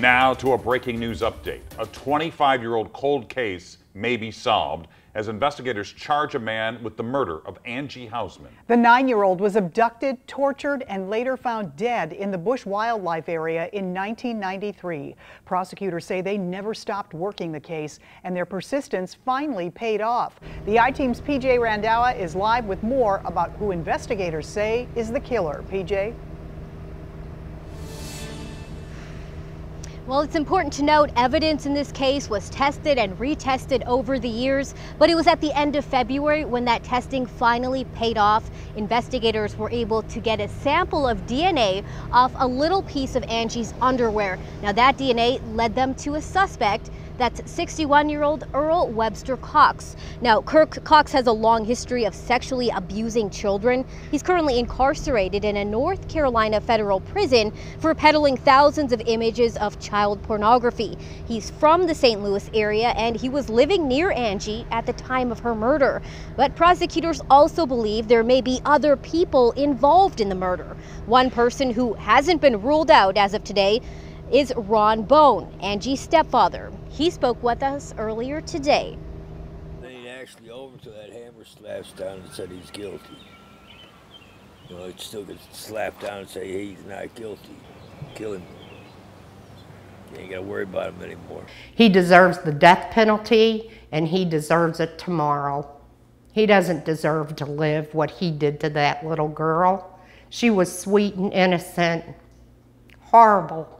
Now to a breaking news update. A 25 year old cold case may be solved as investigators charge a man with the murder of Angie Housman. The nine year old was abducted, tortured, and later found dead in the Busch Wildlife Area in 1993. Prosecutors say they never stopped working the case, and their persistence finally paid off. The I Team's PJ Randhawa is live with more about who investigators say is the killer. PJ? Well, it's important to note evidence in this case was tested and retested over the years, but it was at the end of February when that testing finally paid off. Investigators were able to get a sample of DNA off a little piece of Angie's underwear. Now, that DNA led them to a suspect that's 61 year old Earl Webster Cox. Now, Kirk Cox has a long history of sexually abusing children. He's currently incarcerated in a North Carolina federal prison for peddling thousands of images of child pornography. He's from the St. Louis area and he was living near Angie at the time of her murder. But prosecutors also believe there may be other people involved in the murder. One person who hasn't been ruled out as of today is Ron Bone, Angie's stepfather. He spoke with us earlier today. Then he actually over to that hammer slaps down and said he's guilty. You know, it still gets slapped down and say he's not guilty. Kill him. You ain't got to worry about him anymore. He deserves the death penalty and he deserves it tomorrow. He doesn't deserve to live what he did to that little girl. She was sweet and innocent. Horrible.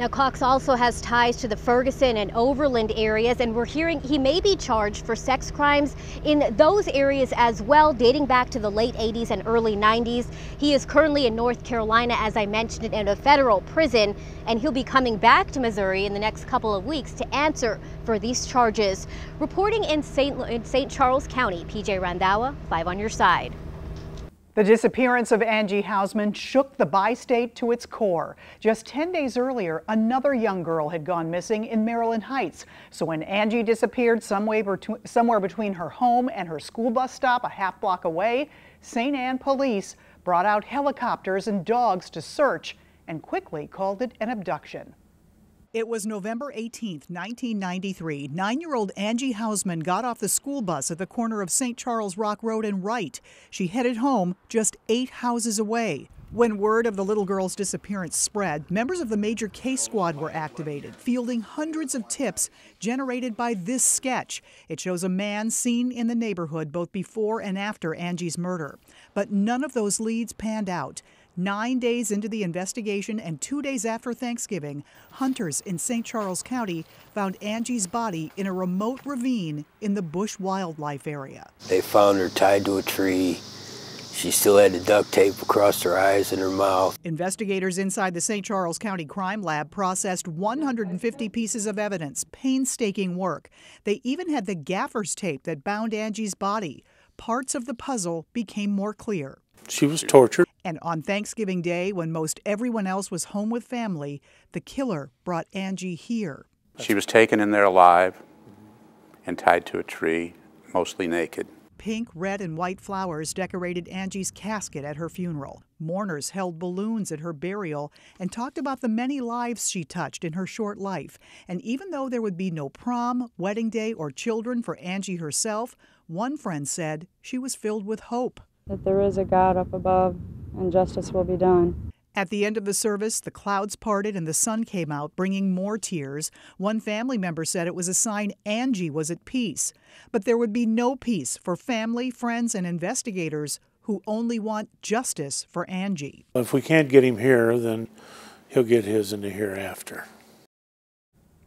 Now, Cox also has ties to the Ferguson and Overland areas, and we're hearing he may be charged for sex crimes in those areas as well, dating back to the late 80s and early 90s. He is currently in North Carolina, as I mentioned, in a federal prison, and he'll be coming back to Missouri in the next couple of weeks to answer for these charges. Reporting in St. Charles County, PJ Randhawa, 5 on your side. The disappearance of Angie Housman shook the bi-state to its core. Just 10 days earlier, another young girl had gone missing in Maryland Heights. So when Angie disappeared somewhere between her home and her school bus stop a half block away, St. Ann police brought out helicopters and dogs to search and quickly called it an abduction. It was November 18, 1993. Nine year old Angie Housman got off the school bus at the corner of St. Charles Rock Road and Wright. She headed home just eight houses away. When word of the little girl's disappearance spread, members of the Major Case Squad were activated, fielding hundreds of tips generated by this sketch. It shows a man seen in the neighborhood both before and after Angie's murder. But none of those leads panned out. Nine days into the investigation and two days after Thanksgiving, hunters in St. Charles County found Angie's body in a remote ravine in the Busch Wildlife Area. They found her tied to a tree. She still had the duct tape across her eyes and her mouth. Investigators inside the St. Charles County Crime Lab processed 150 pieces of evidence, painstaking work. They even had the gaffer's tape that bound Angie's body. Parts of the puzzle became more clear. She was tortured. And on Thanksgiving Day, when most everyone else was home with family, the killer brought Angie here. She was taken in there alive and tied to a tree, mostly naked. Pink, red, and white flowers decorated Angie's casket at her funeral. Mourners held balloons at her burial and talked about the many lives she touched in her short life. And even though there would be no prom, wedding day, or children for Angie herself, one friend said she was filled with hope that there is a God up above and justice will be done. At the end of the service, the clouds parted and the sun came out, bringing more tears. One family member said it was a sign Angie was at peace. But there would be no peace for family, friends, and investigators who only want justice for Angie. If we can't get him here, then he'll get his in the hereafter.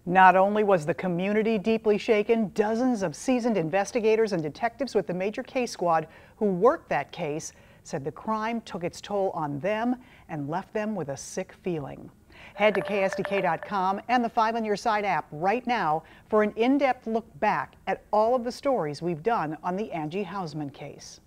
Not only was the community deeply shaken, dozens of seasoned investigators and detectives with the Major Case Squad who worked that case said the crime took its toll on them and left them with a sick feeling. Head to KSDK.com and the 5 on Your Side app right now for an in-depth look back at all of the stories we've done on the Angie Housman case.